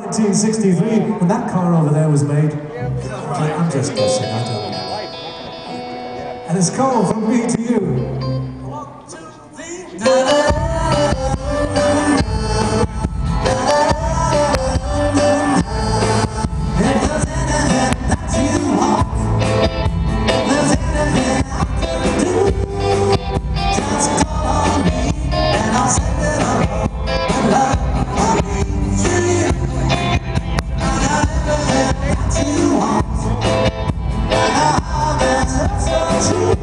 1963 when that car over there was made. I'm just guessing, I don't know. And it's called From Me to You. To hold